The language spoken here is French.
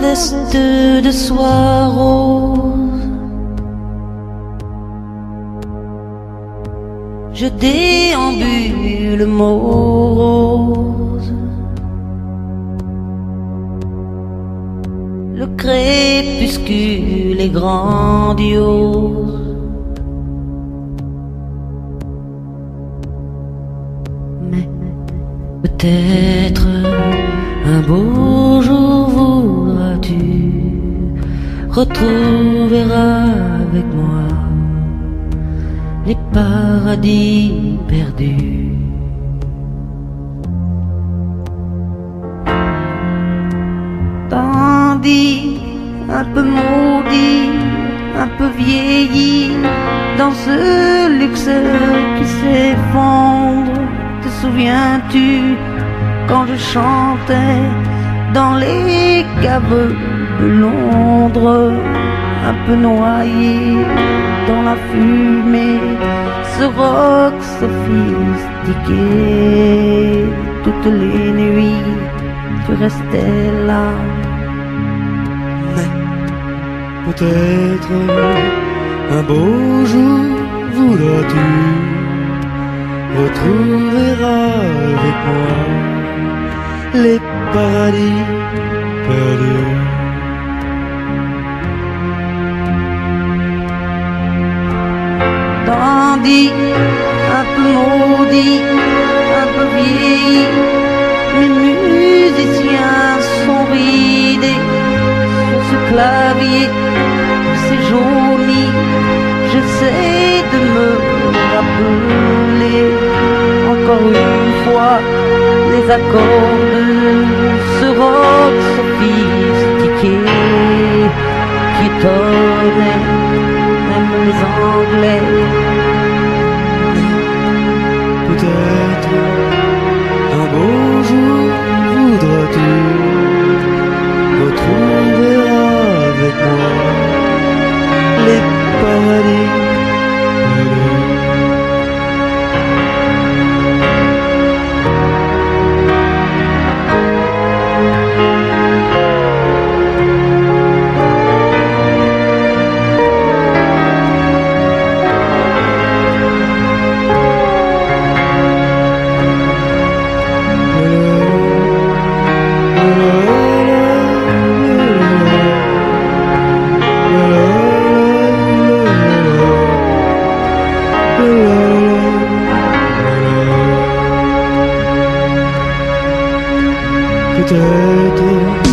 veste de soie rose. Je déambule morose. Le crépuscule est grandiose. Mais peut-être un beau retrouver avec moi les paradis perdus. Tandis un peu maudit, un peu vieilli, dans ce luxe qui s'effondre, te souviens-tu quand je chantais dans les caves Londres, un peu noyé dans la fumée, ce rock sophistiqué. Toutes les nuits, tu restais là. Mais peut-être un beau jour voudras-tu retrouver avec moi les paradis perdus. Un peu maudit, un peu vieilli, les musiciens sont ridés sur ce clavier, c'est jauni, j'essaie de me rappeler encore une fois les accords de ce rock sophistiqué qui étonnait même les Anglais. 때도